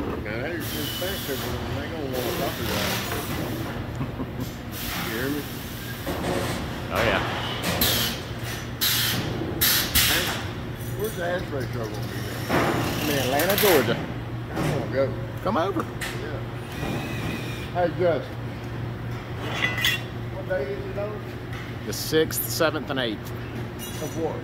Now that is it's expensive, but they gonna want to copyright. you hear me? Oh yeah. Hey, where's the ashtray truck gonna be at? I'm in Atlanta, Georgia. I'm gonna go. Come over. Yeah. Hey, Justin. What day is it on? The 6th, 7th, and 8th. Of what?